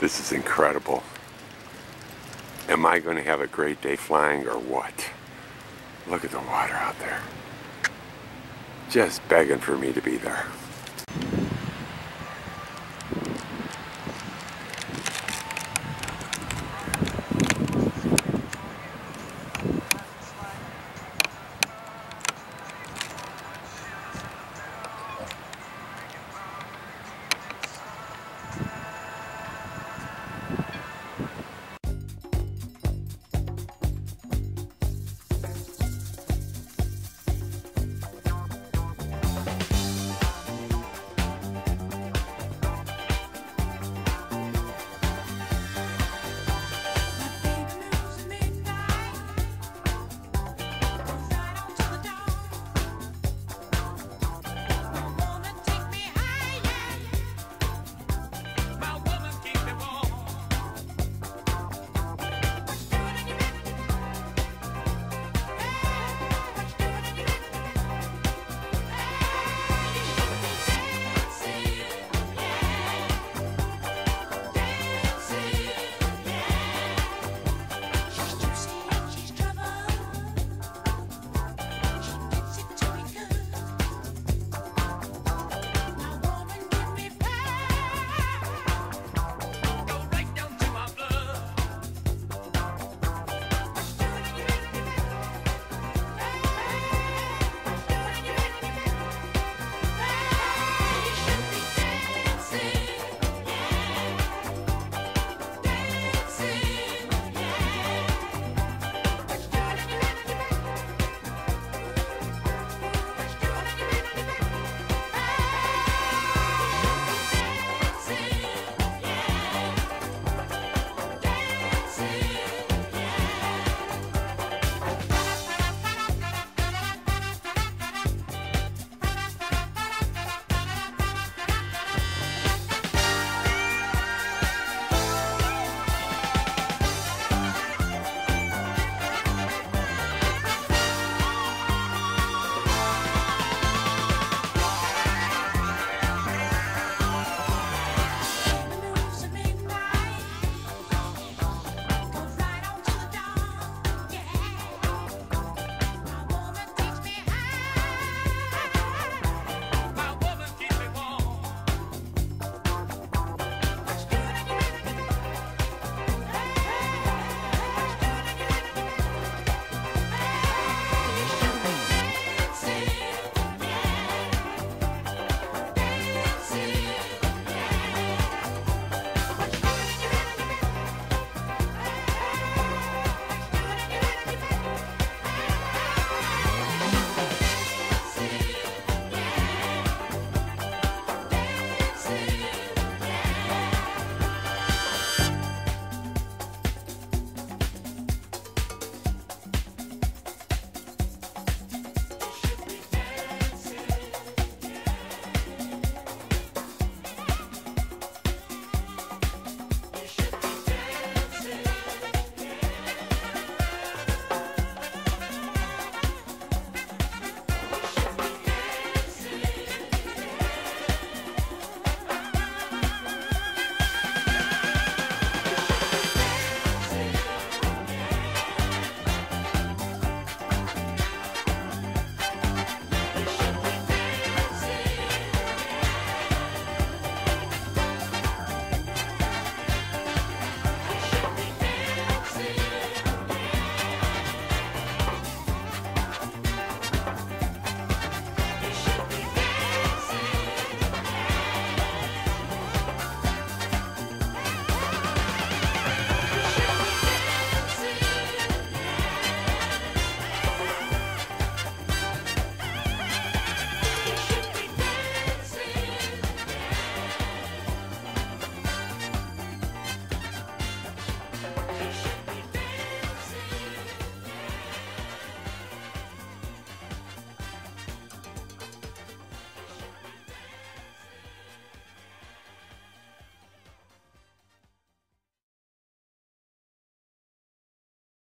This is incredible. Am I going to have a great day flying or what? Look at the water out there. Just begging for me to be there.